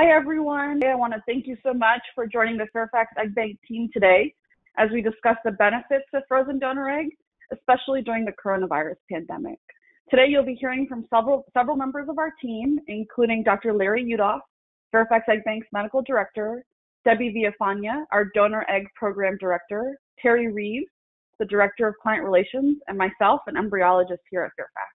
Hi, everyone. I want to thank you so much for joining the Fairfax Egg Bank team today as we discuss the benefits of frozen donor egg, especially during the coronavirus pandemic. Today, you'll be hearing from several, several members of our team, including Dr. Larry Udoff, Fairfax Egg Bank's medical director, Debbie Villafana, our donor egg program director, Teri Reaves, the director of client relations, and myself, an embryologist here at Fairfax.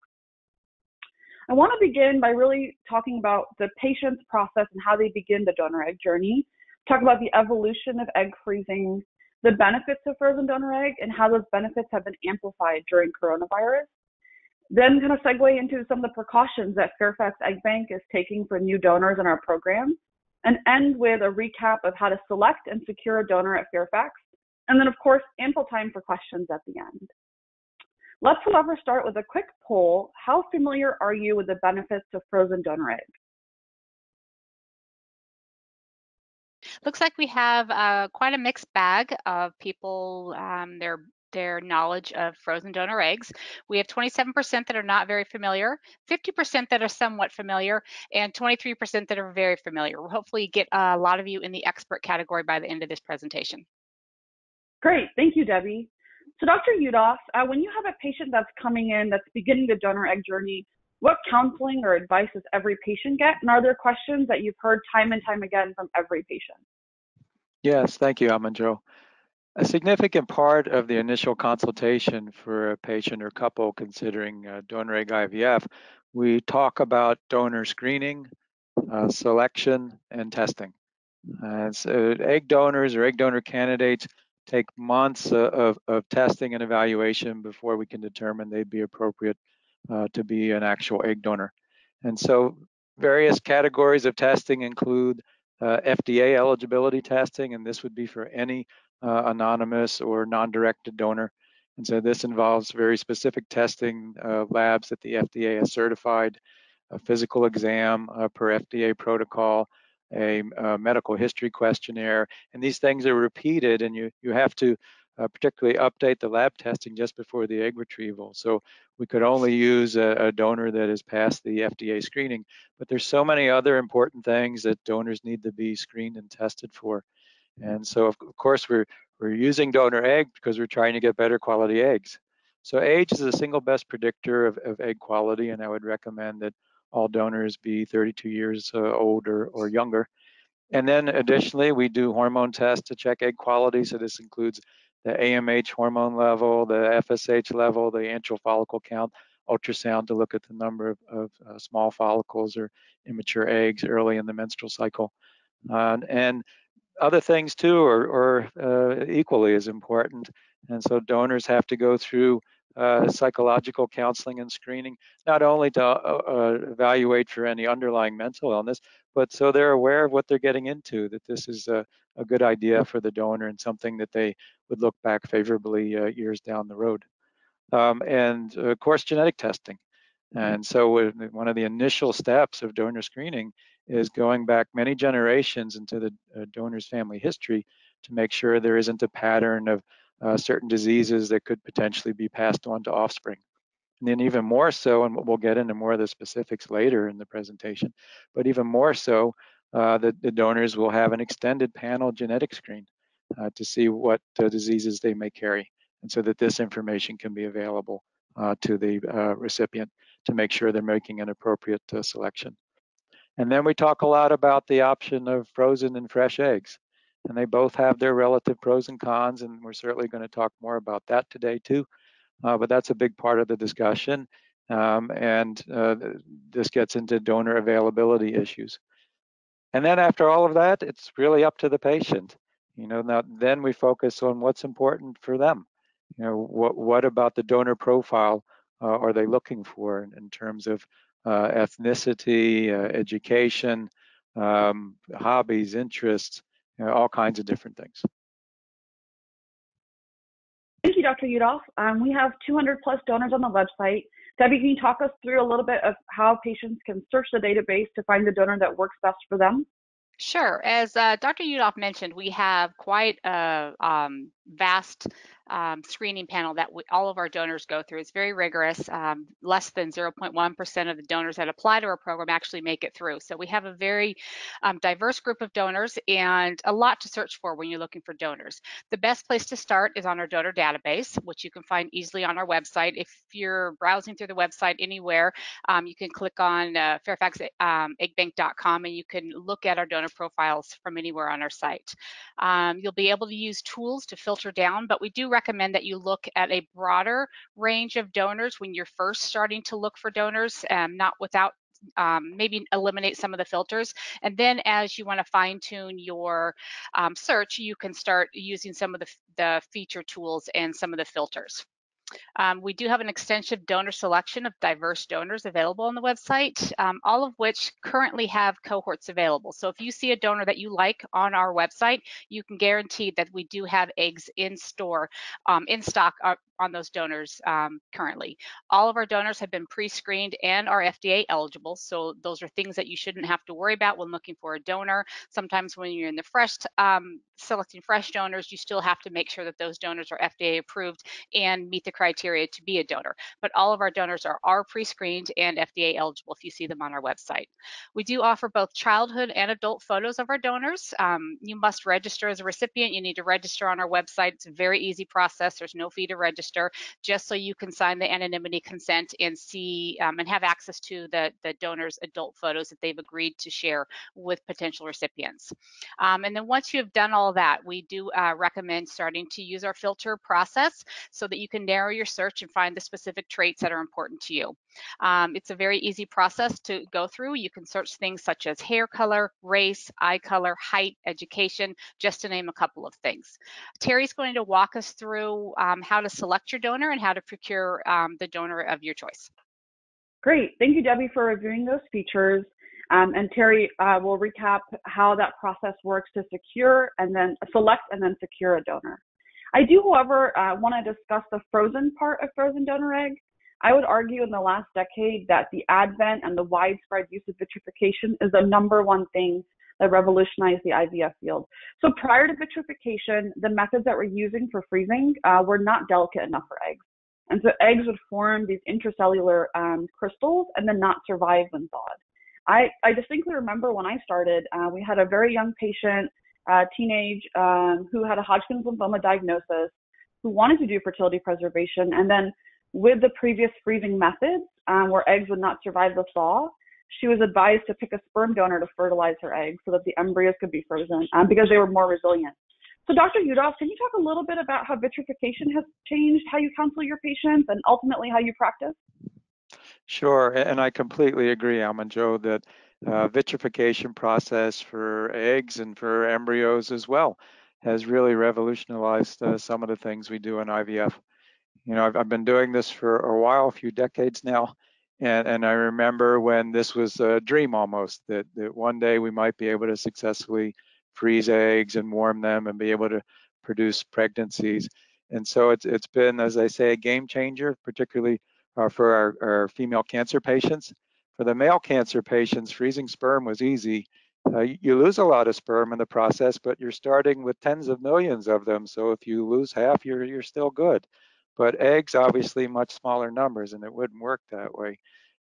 I want to begin by really talking about the patient's process and how they begin the donor egg journey, talk about the evolution of egg freezing, the benefits of frozen donor egg, and how those benefits have been amplified during coronavirus. Then kind of segue into some of the precautions that Fairfax Egg Bank is taking for new donors in our program, and end with a recap of how to select and secure a donor at Fairfax, and then of course, ample time for questions at the end. Let's, however, start with a quick poll. How familiar are you with the benefits of frozen donor egg? Looks like we have uh, quite a mixed bag of people, um, their their knowledge of frozen donor eggs. We have 27% that are not very familiar, 50% that are somewhat familiar, and 23% that are very familiar. We'll hopefully get a lot of you in the expert category by the end of this presentation. Great, thank you, Debbie. So Dr. Udoff, uh, when you have a patient that's coming in that's beginning the donor egg journey, what counseling or advice does every patient get? And are there questions that you've heard time and time again from every patient? Yes, thank you, Amanjot. A significant part of the initial consultation for a patient or couple considering uh, donor egg IVF, we talk about donor screening, uh, selection, and testing. Uh, so egg donors or egg donor candidates take months of, of testing and evaluation before we can determine they'd be appropriate uh, to be an actual egg donor. And so various categories of testing include uh, FDA eligibility testing, and this would be for any uh, anonymous or non-directed donor. And so this involves very specific testing uh, labs that the FDA has certified, a physical exam uh, per FDA protocol, a, a, medical history questionnaire, and these things are repeated, and you you have to uh, particularly update the lab testing just before the egg retrieval. So we could only use a, a, donor that has passed the FDA screening, but there's so many other important things that donors need to be screened and tested for. And so of, of course we're we're using donor egg because we're trying to get better quality eggs. So age is the single best predictor of, of egg quality, and I would recommend that all donors be 32 years uh, old or, or younger. And then additionally, we do hormone tests to check egg quality. So this includes the AMH hormone level, the FSH level, the antral follicle count, ultrasound to look at the number of, of uh, small follicles or immature eggs early in the menstrual cycle. Uh, and other things too are, are uh, equally as important. And so donors have to go through uh, psychological counseling and screening, not only to uh, uh, evaluate for any underlying mental illness, but so they're aware of what they're getting into, that this is a, a good idea for the donor and something that they would look back favorably uh, years down the road. Um, and of course, genetic testing. Mm-hmm. And so one of the initial steps of donor screening is going back many generations into the uh, donor's family history to make sure there isn't a pattern of uh, certain diseases that could potentially be passed on to offspring. And then even more so, and we'll get into more of the specifics later in the presentation, but even more so, uh, the, the, donors will have an extended panel genetic screen uh, to see what uh, diseases they may carry, and so that this information can be available uh, to the uh, recipient to make sure they're making an appropriate selection. And then we talk a lot about the option of frozen and fresh eggs and they both have their relative pros and cons, and we're certainly going to talk more about that today too. Uh, but that's a big part of the discussion, um, and uh, this gets into donor availability issues. And then after all of that, it's really up to the patient. You know, now then we focus on what's important for them. You know, what what about the donor profile uh, are they looking for in, in terms of uh, ethnicity, uh, education, um, hobbies, interests, you know, all kinds of different things. Thank you, Dr. Udoff. Um, we have 200 plus donors on the website. Debbie, can you talk us through a little bit of how patients can search the database to find the donor that works best for them? Sure. As uh, Dr. Udoff mentioned, we have quite a um, vast um, screening panel that we, all of our donors go through. It's very rigorous. Um, less than 0.1% of the donors that apply to our program actually make it through. So we have a very um, diverse group of donors and a lot to search for when you're looking for donors. The best place to start is on our donor database, which you can find easily on our website. If you're browsing through the website anywhere, um, you can click on uh, fairfaxeggbank.com um, and you can look at our donor profiles from anywhere on our site. Um, you'll be able to use tools to filter down, but we do recommend that you look at a broader range of donors when you're first starting to look for donors, um, not without um, maybe eliminate some of the filters. And then as you want to fine tune your um, search, you can start using some of the, the feature tools and some of the filters. Um, we do have an extensive donor selection of diverse donors available on the website, um, all of which currently have cohorts available. So if you see a donor that you like on our website, you can guarantee that we do have eggs in store, um, in stock uh, on those donors um, currently. All of our donors have been pre-screened and are FDA eligible. So those are things that you shouldn't have to worry about when looking for a donor. Sometimes when you're in the fresh, um, selecting fresh donors, you still have to make sure that those donors are FDA approved and meet the criteria to be a donor. But all of our donors are, are pre-screened and FDA eligible if you see them on our website. We do offer both childhood and adult photos of our donors. Um, you must register as a recipient. You need to register on our website. It's a very easy process. There's no fee to register register just so you can sign the anonymity consent and see um, and have access to the, the donor's adult photos that they've agreed to share with potential recipients. Um, and then once you have done all that, we do uh, recommend starting to use our filter process so that you can narrow your search and find the specific traits that are important to you. Um, it's a very easy process to go through. You can search things such as hair color, race, eye color, height, education, just to name a couple of things. Teri's going to walk us through um, how to select your donor and how to procure um, the donor of your choice. Great. Thank you, Debbie, for reviewing those features. Um, and Teri uh, will recap how that process works to secure and then select and then secure a donor. I do, however, uh, want to discuss the frozen part of frozen donor egg. I would argue in the last decade that the advent and the widespread use of vitrification is the number one thing that revolutionized the IVF field. So prior to vitrification, the methods that we're using for freezing uh, were not delicate enough for eggs. And so eggs would form these intracellular um, crystals and then not survive when thawed. I, I distinctly remember when I started, uh, we had a very young patient, uh, teenage, um, who had a Hodgkin's lymphoma diagnosis, who wanted to do fertility preservation. And then with the previous freezing methods, um, where eggs would not survive the thaw, she was advised to pick a sperm donor to fertilize her eggs so that the embryos could be frozen um, because they were more resilient. So, Dr. Udoff, can you talk a little bit about how vitrification has changed how you counsel your patients and ultimately how you practice? Sure, and I completely agree, Amanjot, that uh, vitrification process for eggs and for embryos as well has really revolutionized uh, some of the things we do in IVF. You know, I've, I've been doing this for a while, a few decades now, and, and I remember when this was a dream almost that, that one day we might be able to successfully freeze eggs and warm them and be able to produce pregnancies. And so it's, it's been, as I say, a game changer, particularly uh, for our, our, female cancer patients. For the male cancer patients, freezing sperm was easy. Uh, you lose a lot of sperm in the process, but you're starting with tens of millions of them. So if you lose half, you're, you're still good. But eggs, obviously, much smaller numbers, and it wouldn't work that way.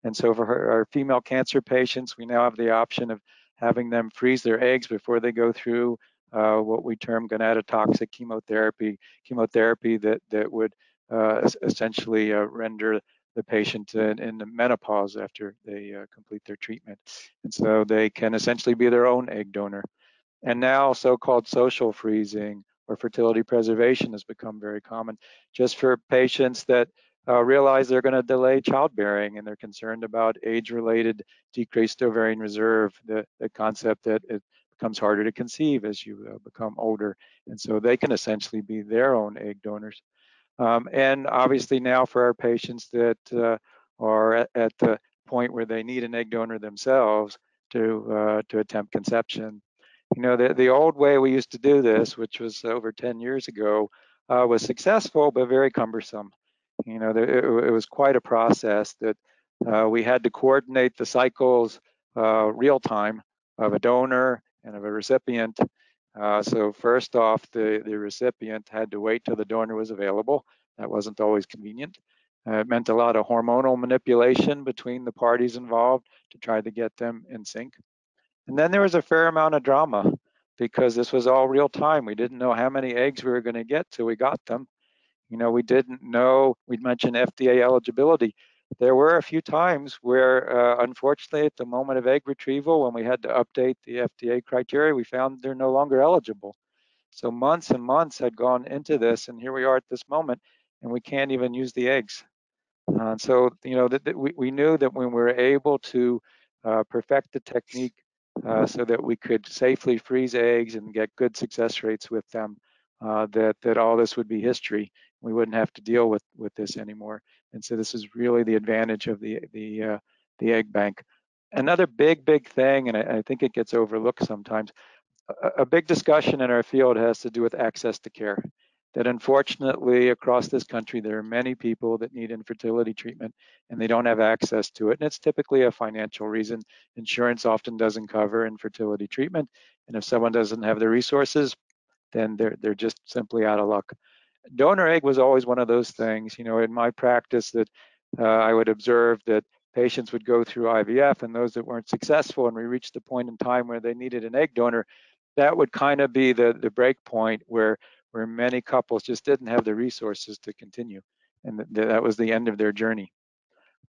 And so for our female cancer patients, we now have the option of having them freeze their eggs before they go through uh, what we term gonadotoxic chemotherapy, chemotherapy that, that would uh, essentially uh, render the patient in, in the menopause after they uh, complete their treatment. And so they can essentially be their own egg donor. And now so-called social freezing or fertility preservation has become very common just for patients that uh, realize they're going to delay childbearing and they're concerned about age-related decreased ovarian reserve, the, the concept that it becomes harder to conceive as you uh, become older. And so they can essentially be their own egg donors. Um, and obviously now for our patients that uh, are at, at, the point where they need an egg donor themselves to, uh, to attempt conception, you know, the, the old way we used to do this, which was over 10 years ago, uh, was successful but very cumbersome. You know, there, it, it, was quite a process that uh, we had to coordinate the cycles uh, real time of a donor and of a recipient. Uh, so first off, the, the recipient had to wait till the donor was available. That wasn't always convenient. Uh, it meant a lot of hormonal manipulation between the parties involved to try to get them in sync. And then there was a fair amount of drama because this was all real time. We didn't know how many eggs we were going to get till we got them. You know, we didn't know, we'd mentioned FDA eligibility. There were a few times where, uh, unfortunately, at the moment of egg retrieval, when we had to update the FDA criteria, we found they're no longer eligible. So months and months had gone into this, and here we are at this moment, and we can't even use the eggs. Uh, so, you know, we, we knew that when we were able to uh, perfect the technique uh, so that we could safely freeze eggs and get good success rates with them, uh, that that all this would be history. We wouldn't have to deal with with this anymore. And so this is really the advantage of the the uh, the egg bank. Another big big thing, and I, I think it gets overlooked sometimes. A, a big discussion in our field has to do with access to care that unfortunately across this country there are many people that need infertility treatment and they don't have access to it. And it's typically a financial reason. Insurance often doesn't cover infertility treatment. And if someone doesn't have the resources then they're they're just simply out of luck. Donor egg was always one of those things. You know in my practice that uh, i would observe that patients would go through ivf and those that weren't successful and we reached the point in time where they needed an egg donor that would kind of be the the break point where where many couples just didn't have the resources to continue. And th- that was the end of their journey.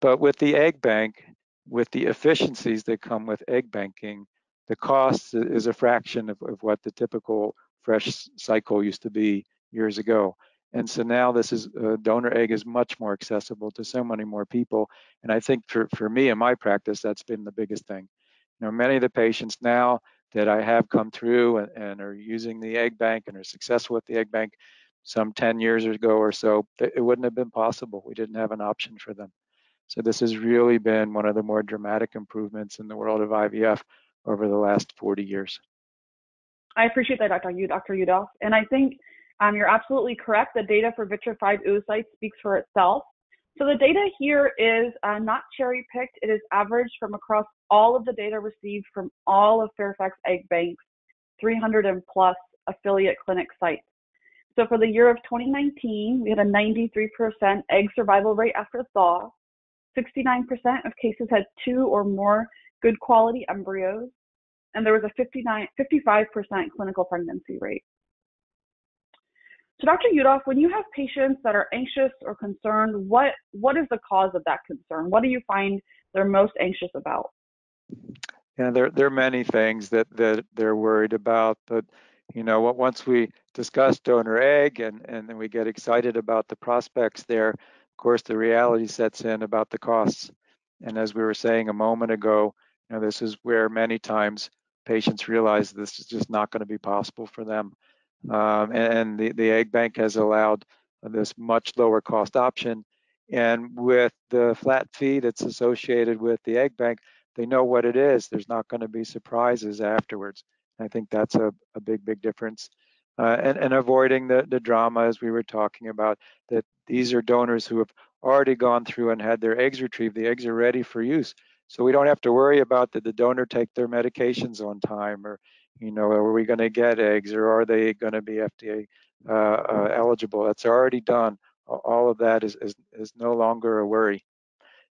But with the egg bank, with the efficiencies that come with egg banking, the cost is a fraction of, of what the typical fresh cycle used to be years ago. And so now this is uh, donor egg is much more accessible to so many more people. And I think for, for me in my practice, that's been the biggest thing. You know, many of the patients now that I have come through and, and are using the egg bank and are successful with the egg bank some 10 years ago or so, it wouldn't have been possible. We didn't have an option for them. So this has really been one of the more dramatic improvements in the world of IVF over the last 40 years. I appreciate that, Dr. U, Dr. Udoff. And I think um, you're absolutely correct. The data for vitrified oocytes speaks for itself. So the data here is uh, not cherry picked. It is averaged from across all of the data received from all of Fairfax Egg Bank's 300 and plus affiliate clinic sites. So for the year of 2019, we had a 93% egg survival rate after thaw. 69% of cases had two or more good quality embryos, and there was a 59, 55% clinical pregnancy rate. So Dr. Udoff, when you have patients that are anxious or concerned, what what is the cause of that concern? What do you find they're most anxious about? Yeah, there there are many things that that they're worried about, but you know, once we discuss donor egg and and then we get excited about the prospects there, of course, the reality sets in about the costs. And as we were saying a moment ago, you know, this is where many times patients realize this is just not going to be possible for them. Um, and the, the egg bank has allowed this much lower cost option. And with the flat fee that's associated with the egg bank, they know what it is. There's not going to be surprises afterwards. I think that's a, a big, big difference. Uh, and, and avoiding the, the drama as we were talking about, that these are donors who have already gone through and had their eggs retrieved. The eggs are ready for use. So we don't have to worry about did the donor take their medications on time or you know, are we going to get eggs or are they going to be FDA uh, uh, eligible? That's already done. All of that is, is, is no longer a worry.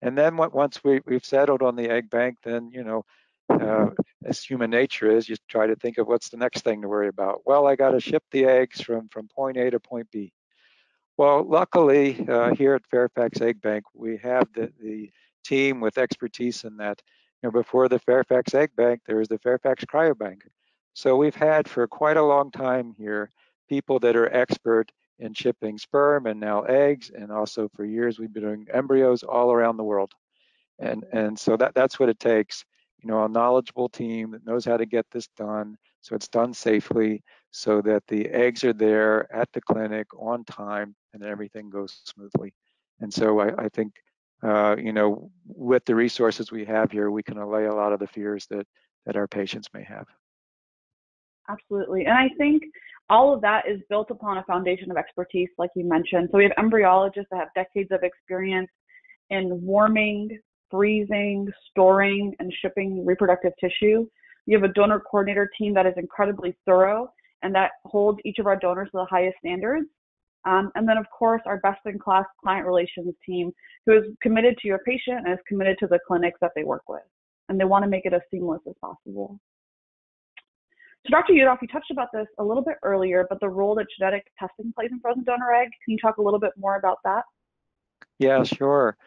And then once we, we've settled on the egg bank, then, you know, uh, as human nature is, you try to think of what's the next thing to worry about. Well, I got to ship the eggs from, from point A to point B. Well, luckily, uh, here at Fairfax Egg Bank, we have the, the team with expertise in that. You know, before the Fairfax Egg Bank, there was the Fairfax Cryobank. So we've had for quite a long time here people that are expert in shipping sperm and now eggs, and also for years we've been doing embryos all around the world. And and so that that's what it takes. You know, a knowledgeable team that knows how to get this done, so it's done safely, so that the eggs are there at the clinic on time, and everything goes smoothly. And so I, I think, uh, you know, with the resources we have here, we can allay a lot of the fears that that our patients may have. Absolutely. And I think all of that is built upon a foundation of expertise, like you mentioned. So we have embryologists that have decades of experience in warming, freezing, storing, and shipping reproductive tissue. You have a donor coordinator team that is incredibly thorough and that holds each of our donors to the highest standards. Um, and then, of course, our best-in-class client relations team, who is committed to your patient and is committed to the clinics that they work with, and they want to make it as seamless as possible. So, Dr. Udoff, you touched about this a little bit earlier, but the role that genetic testing plays in frozen donor egg, can you talk a little bit more about that? Yeah, sure.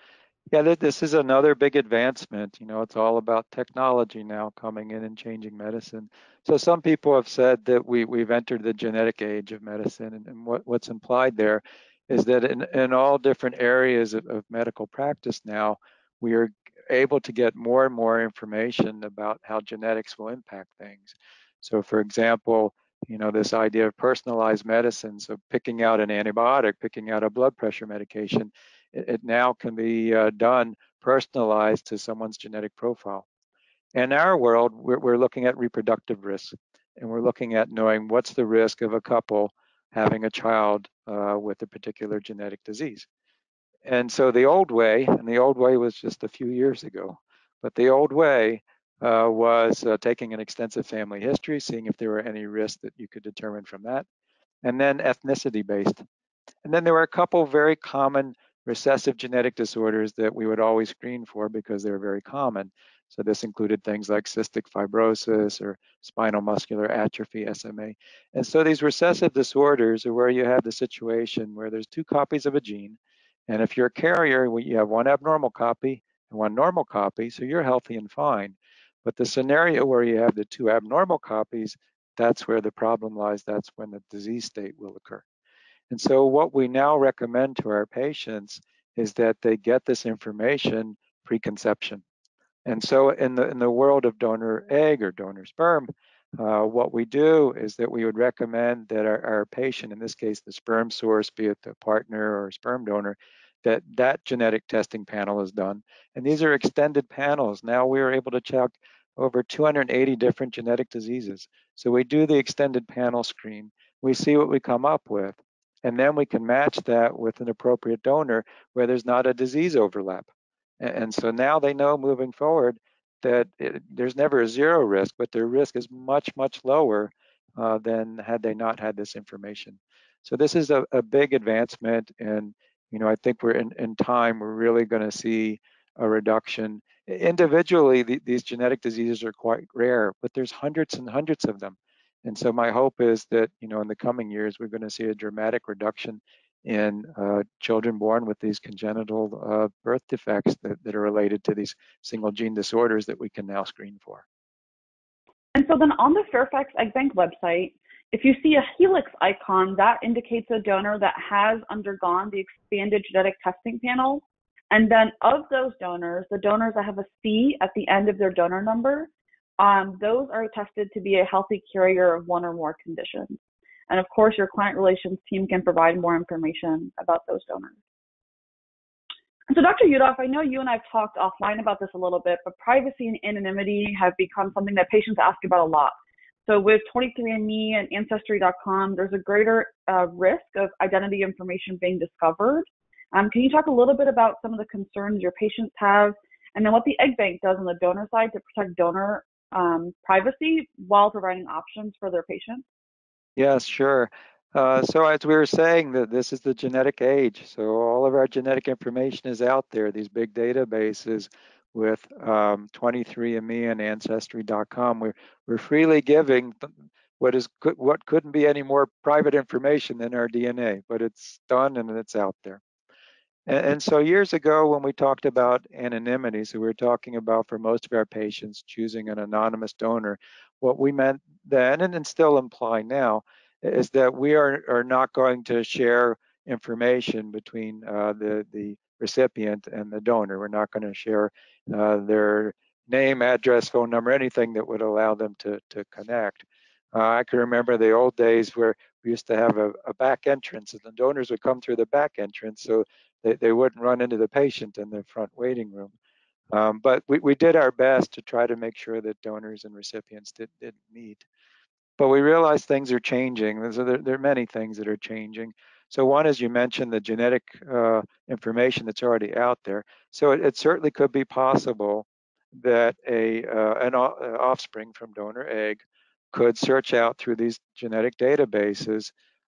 Yeah, this is another big advancement. You know, it's all about technology now coming in and changing medicine. So some people have said that we, we've entered the genetic age of medicine, and, and what, what's implied there is that in, in all different areas of, of medical practice now, we are able to get more and more information about how genetics will impact things. So for example, you know, this idea of personalized medicine, so picking out an antibiotic, picking out a blood pressure medication, it, it now can be uh, done personalized to someone's genetic profile. In our world, we're, we're looking at reproductive risk, and we're looking at knowing what's the risk of a couple having a child uh, with a particular genetic disease. And so the old way, and the old way was just a few years ago, but the old way uh, was uh, taking an extensive family history, seeing if there were any risks that you could determine from that, and then ethnicity based. And then there were a couple very common recessive genetic disorders that we would always screen for because they were very common. So this included things like cystic fibrosis or spinal muscular atrophy, SMA. And so these recessive disorders are where you have the situation where there's two copies of a gene. And if you're a carrier, you have one abnormal copy and one normal copy, so you're healthy and fine. But the scenario where you have the two abnormal copies, that's where the problem lies. That's when the disease state will occur. And so what we now recommend to our patients is that they get this information preconception. And so in the in the world of donor egg or donor sperm, uh, what we do is that we would recommend that our, our, patient, in this case the sperm source, be it the partner or sperm donor, that that genetic testing panel is done. And these are extended panels. Now we are able to check over 280 different genetic diseases. So we do the extended panel screen. We see what we come up with and then we can match that with an appropriate donor where there's not a disease overlap. And, so now they know moving forward that it, there's never a zero risk, but their risk is much, much lower uh, than had they not had this information. So this is a, a big advancement, and you know I think we're in, in time we're really going to see a reduction. Individually, the, these genetic diseases are quite rare, but there's hundreds and hundreds of them. And so my hope is that, you know, in the coming years, we're going to see a dramatic reduction in uh, children born with these congenital uh, birth defects that, that are related to these single gene disorders that we can now screen for. And so then on the Fairfax Egg Bank website, if you see a helix icon, that indicates a donor that has undergone the expanded genetic testing panel. And then of those donors, the donors that have a C at the end of their donor number, um, those are tested to be a healthy carrier of one or more conditions. And of course, your client relations team can provide more information about those donors. So Dr. Udoff, I know you and I've talked offline about this a little bit, but privacy and anonymity have become something that patients ask about a lot. So with 23andMe and Ancestry.com, there's a greater uh, risk of identity information being discovered. Um, can you talk a little bit about some of the concerns your patients have, and then what the egg bank does on the donor side to protect donor um, privacy while providing options for their patients? Yes, sure. Uh, so as we were saying, that this is the genetic age. So all of our genetic information is out there. These big databases with um, 23andMe and Ancestry.com, we're we're freely giving what is what couldn't be any more private information than our DNA, but it's done and it's out there. And, and, so years ago, when we talked about anonymity, so we were talking about for most of our patients choosing an anonymous donor, what we meant then and still imply now is that we are, are not going to share information between uh, the, the recipient and the donor. We're not going to share uh, their name, address, phone number, anything that would allow them to, to connect. Uh, I can remember the old days where we used to have a, a, back entrance and the donors would come through the back entrance. So they, they wouldn't run into the patient in the front waiting room. Um, but we, we did our best to try to make sure that donors and recipients did, did meet. But we realized things are changing. There, there are many things that are changing. So one, as you mentioned, the genetic uh, information that's already out there. So it, it, certainly could be possible that a uh, an uh, offspring from donor egg could search out through these genetic databases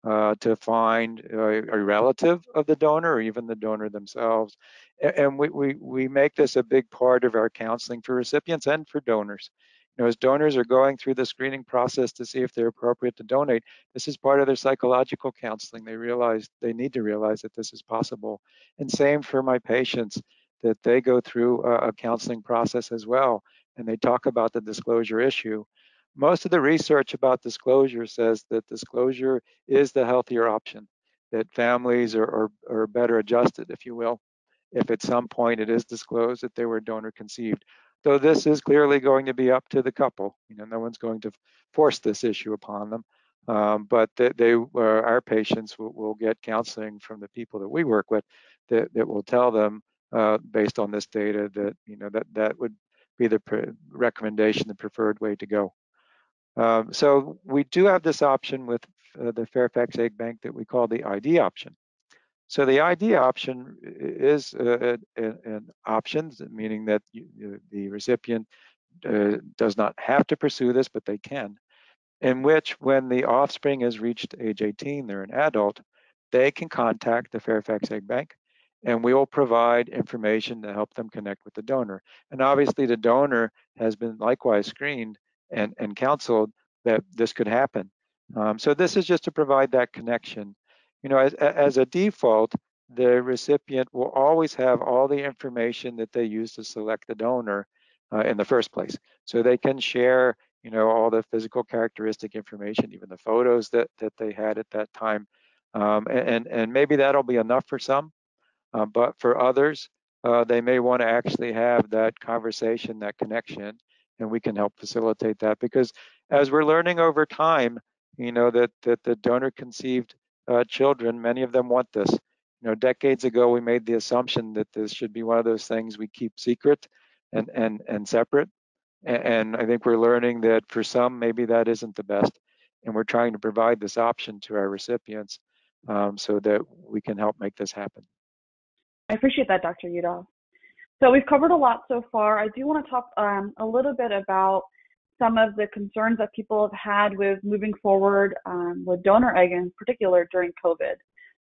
uh, to find a, a, relative of the donor or even the donor themselves. And we, we, we make this a big part of our counseling for recipients and for donors. You know, as donors are going through the screening process to see if they're appropriate to donate, this is part of their psychological counseling. They realize they need to realize that this is possible. And same for my patients, that they go through a, a counseling process as well, and they talk about the disclosure issue most of the research about disclosure says that disclosure is the healthier option, that families are, are, are better adjusted, if you will, if at some point it is disclosed that they were donor conceived. Though this is clearly going to be up to the couple. You know, no one's going to force this issue upon them. Um, but they, they uh, our patients will, will, get counseling from the people that we work with that, that will tell them uh, based on this data that you know that that would be the recommendation, the preferred way to go. Um, so we do have this option with uh, the Fairfax Egg Bank that we call the ID option. So the ID option is uh, an option, meaning that you, the recipient uh, does not have to pursue this, but they can, in which when the offspring has reached age 18, they're an adult, they can contact the Fairfax Egg Bank and we will provide information to help them connect with the donor. And obviously the donor has been likewise screened and, and counseled that this could happen. Um, so this is just to provide that connection. You know, as, as a default, the recipient will always have all the information that they use to select the donor uh, in the first place. So they can share, you know, all the physical characteristic information, even the photos that, that they had at that time. Um, and, and maybe that'll be enough for some, uh, but for others, uh, they may want to actually have that conversation, that connection, and we can help facilitate that because as we're learning over time, you know, that, that the donor conceived uh, children, many of them want this. You know, decades ago, we made the assumption that this should be one of those things we keep secret and, and, and separate. And, I think we're learning that for some, maybe that isn't the best. And we're trying to provide this option to our recipients um, so that we can help make this happen. I appreciate that, Dr. Udoff. So we've covered a lot so far. I do want to talk um, a little bit about some of the concerns that people have had with moving forward um, with donor egg in particular during COVID.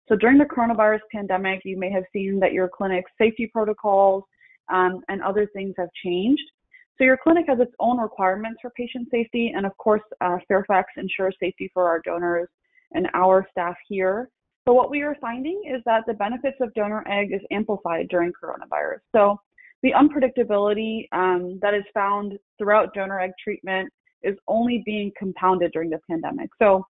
So during the coronavirus pandemic, you may have seen that your clinic's safety protocols um, and other things have changed. So your clinic has its own requirements for patient safety, and of course, uh, Fairfax ensures safety for our donors and our staff here. But what we are finding is that the benefits of donor egg is amplified during coronavirus. So the unpredictability um, that is found throughout donor egg treatment is only being compounded during the pandemic. So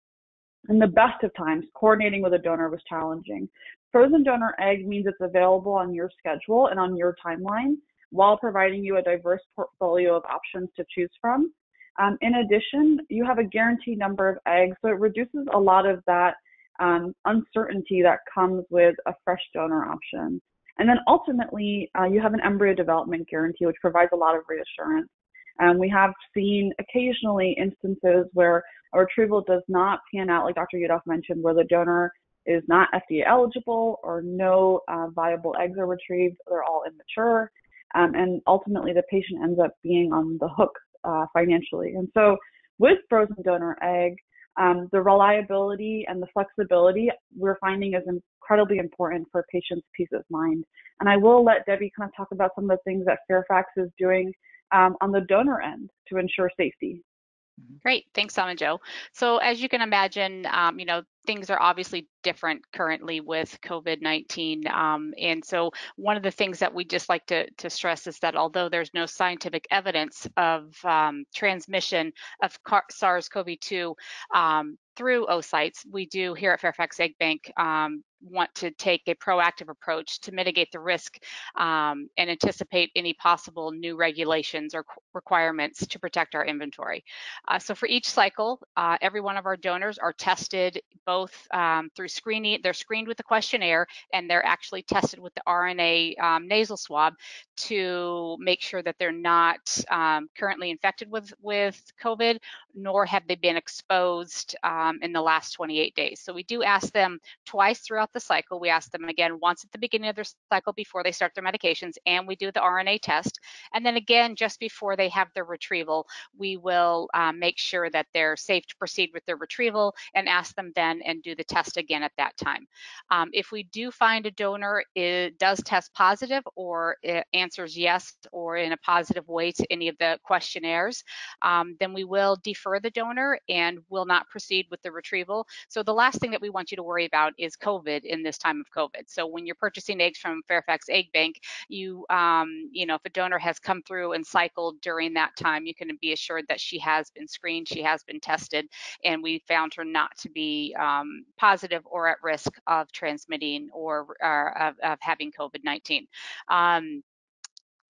in the best of times, coordinating with a donor was challenging. Frozen donor egg means it's available on your schedule and on your timeline while providing you a diverse portfolio of options to choose from. Um, in addition, you have a guaranteed number of eggs, so it reduces a lot of that um, uncertainty that comes with a fresh donor option. And then ultimately, uh, you have an embryo development guarantee, which provides a lot of reassurance. And we have seen occasionally instances where a retrieval does not pan out, like Dr. Udoff mentioned, where the donor is not FDA eligible or no uh, viable eggs are retrieved, they're all immature. Um, and ultimately, the patient ends up being on the hook uh, financially. And so, with frozen donor egg, um, the reliability and the flexibility we're finding is incredibly important for patients' peace of mind. And I will let Debbie kind of talk about some of the things that Fairfax is doing um, on the donor end to ensure safety. Mm-hmm. Great, thanks, Amanjot. So as you can imagine, um, you know, things are obviously different currently with COVID-19. Um, and so one of the things that we just like to, to stress is that although there's no scientific evidence of um, transmission of SARS-CoV-2 um, through oocytes, we do here at Fairfax Egg Bank um, want to take a proactive approach to mitigate the risk um, and anticipate any possible new regulations or requirements to protect our inventory. Uh, so for each cycle, uh, every one of our donors are tested both um, through screening, they're screened with the questionnaire and they're actually tested with the RNA um, nasal swab to make sure that they're not um, currently infected with, with COVID, nor have they been exposed um, in the last 28 days. So we do ask them twice throughout the cycle. We ask them again once at the beginning of their cycle before they start their medications, and we do the RNA test. And then again, just before they have their retrieval, we will um, make sure that they're safe to proceed with their retrieval and ask them then and do the test again at that time. Um, if we do find a donor it does test positive or answers yes or in a positive way to any of the questionnaires, um, then we will defer the donor and will not proceed with the retrieval. So the last thing that we want you to worry about is COVID in this time of COVID. So when you're purchasing eggs from Fairfax Egg Bank, you um, you know if a donor has come through and cycled during that time, you can be assured that she has been screened, she has been tested, and we found her not to be um, positive or at risk of transmitting or, or of, of, having COVID-19. Um,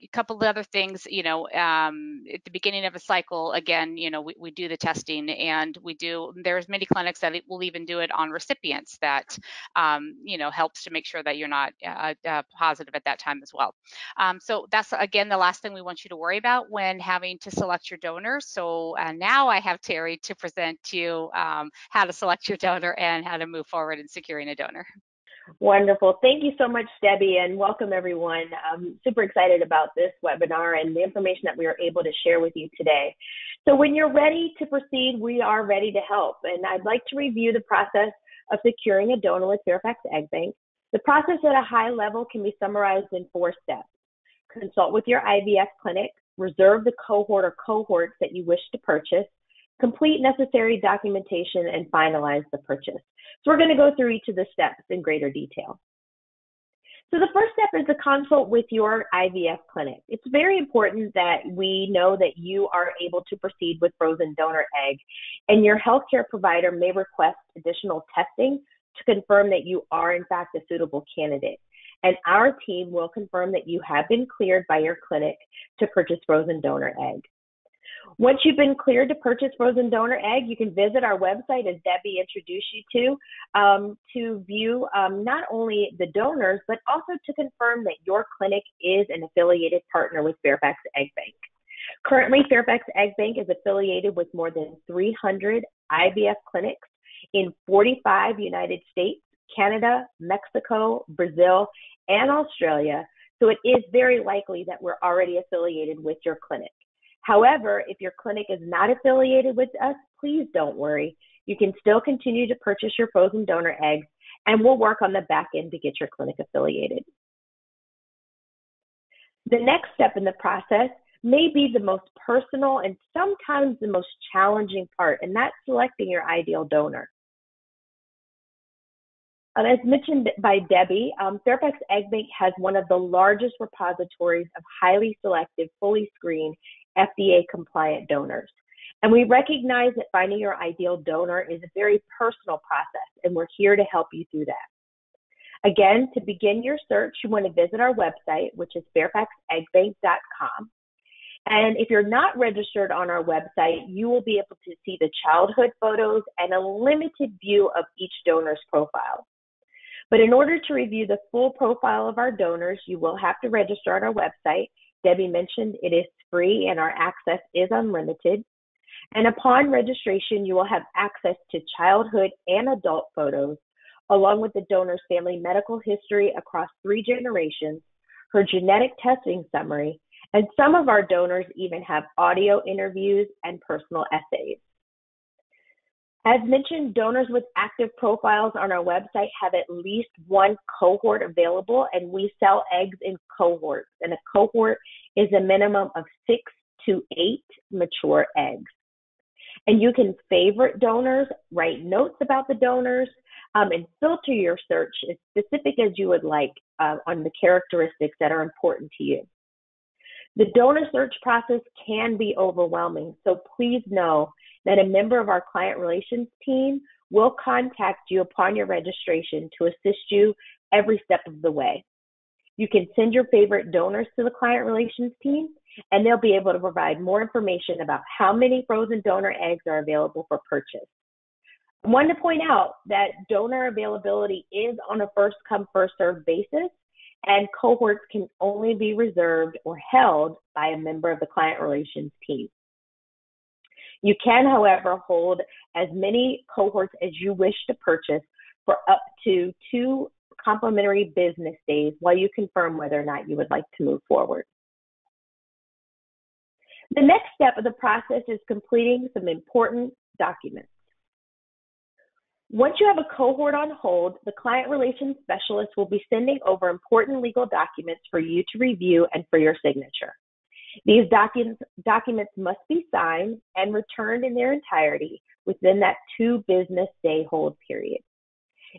a couple of other things, you know, um, at the beginning of a cycle, again, you know, we, we do the testing and we do, there's many clinics that will even do it on recipients that, um, you know, helps to make sure that you're not uh, uh, positive at that time as well. Um, so that's, again, the last thing we want you to worry about when having to select your donor. So uh, now I have Teri to present to you um, how to select your donor and how to move forward in securing a donor. Wonderful. Thank you so much, Debbie, and welcome everyone. I'm super excited about this webinar and the information that we are able to share with you today. So when you're ready to proceed, we are ready to help. And I'd like to review the process of securing a donor with Fairfax Egg Bank. The process at a high level can be summarized in four steps. Consult with your IVF clinic, reserve the cohort or cohorts that you wish to purchase, complete necessary documentation, and finalize the purchase. So we're going to go through each of the steps in greater detail. So the first step is to consult with your IVF clinic. It's very important that we know that you are able to proceed with frozen donor egg, and your healthcare provider may request additional testing to confirm that you are in fact a suitable candidate. And our team will confirm that you have been cleared by your clinic to purchase frozen donor egg. Once you've been cleared to purchase frozen donor egg, you can visit our website, as Debbie introduced you to, um, to view um, not only the donors, but also to confirm that your clinic is an affiliated partner with Fairfax Egg Bank. Currently, Fairfax Egg Bank is affiliated with more than 300 IVF clinics in 45 United States, Canada, Mexico, Brazil, and Australia. So it is very likely that we're already affiliated with your clinic. However, if your clinic is not affiliated with us, please don't worry. You can still continue to purchase your frozen donor eggs, and we'll work on the back end to get your clinic affiliated. The next step in the process may be the most personal and sometimes the most challenging part, and that's selecting your ideal donor. Um, as mentioned by Debbie, um, Fairfax Egg Bank has one of the largest repositories of highly selective, fully screened, FDA compliant donors. And we recognize that finding your ideal donor is a very personal process, and we're here to help you through that. Again, to begin your search, you want to visit our website, which is fairfaxeggbank.com. And if you're not registered on our website, you will be able to see the childhood photos and a limited view of each donor's profile. But in order to review the full profile of our donors, you will have to register on our website. Debbie mentioned it is free and our access is unlimited. And upon registration, you will have access to childhood and adult photos, along with the donor's family medical history across three generations, her genetic testing summary, and some of our donors even have audio interviews and personal essays. As mentioned, donors with active profiles on our website have at least one cohort available, and we sell eggs in cohorts. And a cohort is a minimum of six to eight mature eggs. And you can favorite donors, write notes about the donors, um, and filter your search as specific as you would like uh, on the characteristics that are important to you. The donor search process can be overwhelming, so please know that a member of our client relations team will contact you upon your registration to assist you every step of the way. You can send your favorite donors to the client relations team, and they'll be able to provide more information about how many frozen donor eggs are available for purchase. I to point out that donor availability is on a first come, first served basis, and cohorts can only be reserved or held by a member of the client relations team. You can, however, hold as many cohorts as you wish to purchase for up to two complimentary business days while you confirm whether or not you would like to move forward. The next step of the process is completing some important documents. Once you have a cohort on hold, the client relations specialist will be sending over important legal documents for you to review and for your signature. These documents, documents must be signed and returned in their entirety within that two business day hold period.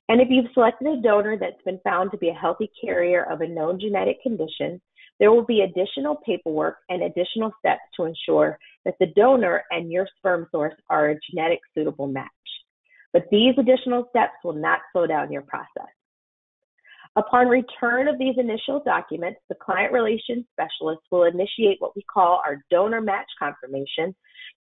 And if you've selected a donor that's been found to be a healthy carrier of a known genetic condition, there will be additional paperwork and additional steps to ensure that the donor and your sperm source are a genetic suitable match but these additional steps will not slow down your process. Upon return of these initial documents, the client relations specialist will initiate what we call our donor match confirmation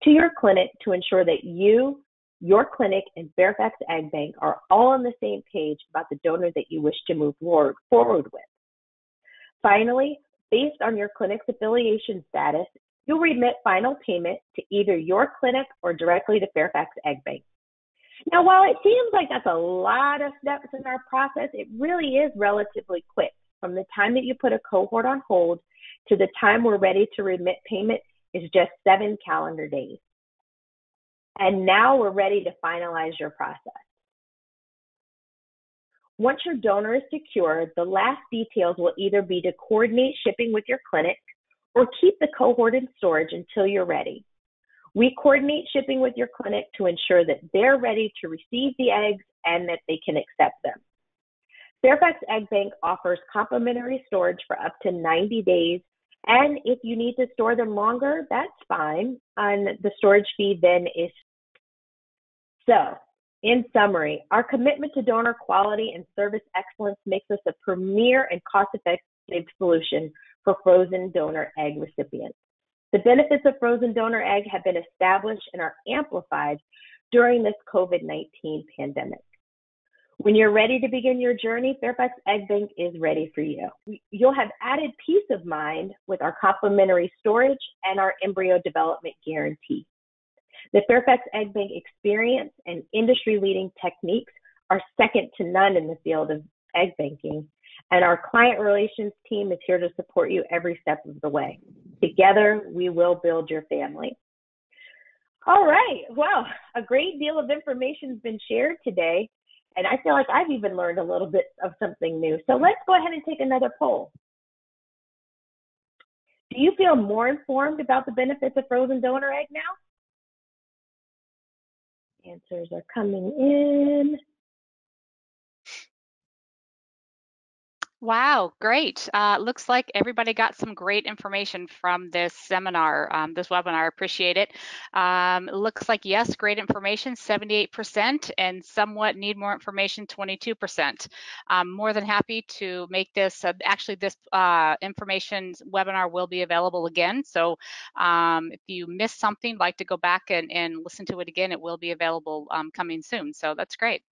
to your clinic to ensure that you, your clinic, and Fairfax Egg Bank are all on the same page about the donor that you wish to move forward, with. Finally, based on your clinic's affiliation status, you'll remit final payment to either your clinic or directly to Fairfax Egg Bank. Now, while it seems like that's a lot of steps in our process, it really is relatively quick. From the time that you put a cohort on hold to the time we're ready to remit payment is just seven calendar days. And now we're ready to finalize your process. Once your donor is secured, the last details will either be to coordinate shipping with your clinic or keep the cohort in storage until you're ready. We coordinate shipping with your clinic to ensure that they're ready to receive the eggs and that they can accept them. Fairfax Egg Bank offers complimentary storage for up to 90 days. And if you need to store them longer, that's fine. And the storage fee then is. So, in summary, our commitment to donor quality and service excellence makes us a premier and cost effective solution for frozen donor egg recipients. The benefits of frozen donor egg have been established and are amplified during this COVID 19 pandemic. When you're ready to begin your journey, Fairfax Egg Bank is ready for you. You'll have added peace of mind with our complimentary storage and our embryo development guarantee. The Fairfax Egg Bank experience and industry leading techniques are second to none in the field of egg banking, and our client relations team is here to support you every step of the way. Together, we will build your family. All right. Well, a great deal of information has been shared today, and I feel like I've even learned a little bit of something new. So let's go ahead and take another poll. Do you feel more informed about the benefits of frozen donor egg now? Answers are coming in. Wow, great. Uh, looks like everybody got some great information from this seminar, um, this webinar. Appreciate it. Um, looks like, yes, great information, 78%, and somewhat need more information, 22%. I'm more than happy to make this, uh, actually, this uh, information webinar will be available again. So um, if you missed something, like to go back and, and listen to it again, it will be available um, coming soon. So that's great.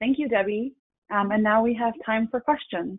Thank you, Debbie. Um, and now we have time for questions.